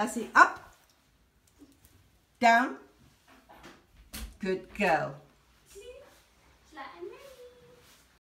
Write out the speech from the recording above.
Let's see. Up. Down. Good girl.